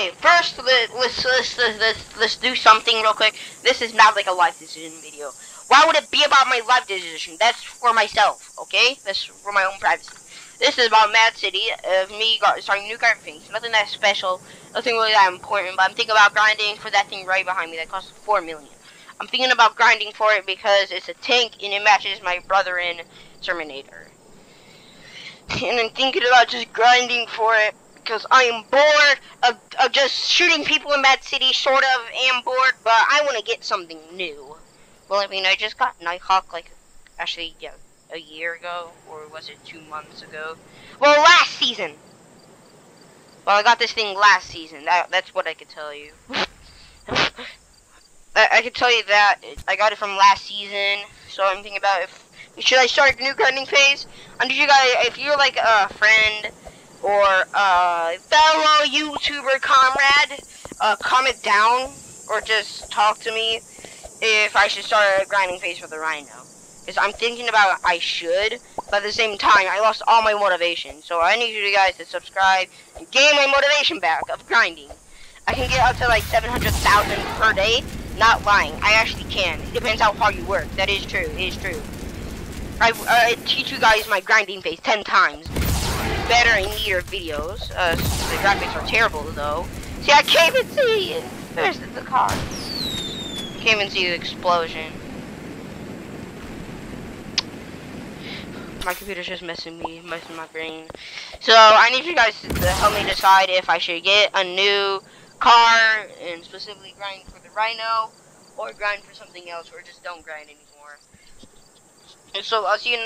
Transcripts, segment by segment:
Okay, first let, let's, let's let's let's do something real quick. This is not like a life decision video. Why would it be about my life decision? That's for myself, okay? That's for my own privacy. This is about Mad City, of me starting new garden things. Nothing that special, nothing really that important, but I'm thinking about grinding for that thing right behind me that costs 4 million. I'm thinking about grinding for it because it's a tank and it matches my brother in Terminator. And I'm thinking about just grinding for it because I am bored of, of just shooting people in Mad City, sort of am bored, but I want to get something new. Well, I mean, I just got Nighthawk, like, actually, yeah, a year ago, or was it two months ago? Well, last season! Well, I got this thing last season, that, that's what I could tell you. I, I can tell you that, I got it from last season, so I'm thinking about if, should I start a new grinding phase? And you guys, if you're like a friend, or a fellow YouTuber comrade, uh, comment down, or just talk to me if I should start a grinding phase for the Rhino. Because I'm thinking about I should, but at the same time, I lost all my motivation. So I need you guys to subscribe and gain my motivation back of grinding. I can get up to like 700,000 per day. Not lying. I actually can. It depends how hard you work. That is true. It is true. I, I teach you guys my grinding phase 10 times. Better and neater videos. Uh, the graphics are terrible though. See, I can't even see it. There's the, the car. Can't even see the explosion. My computer's just messing me, messing my brain. So I need you guys to help me decide if I should get a new car and specifically grind for the Rhino, or grind for something else, or just don't grind anymore. And so I'll see you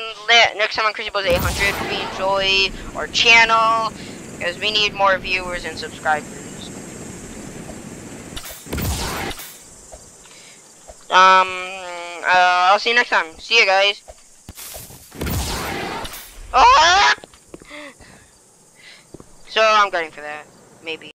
next time on Crazy Bros 800. Hope you enjoy our channel, because we need more viewers and subscribers. Um, uh, I'll see you next time. See you guys. Oh! So I'm going for that. Maybe.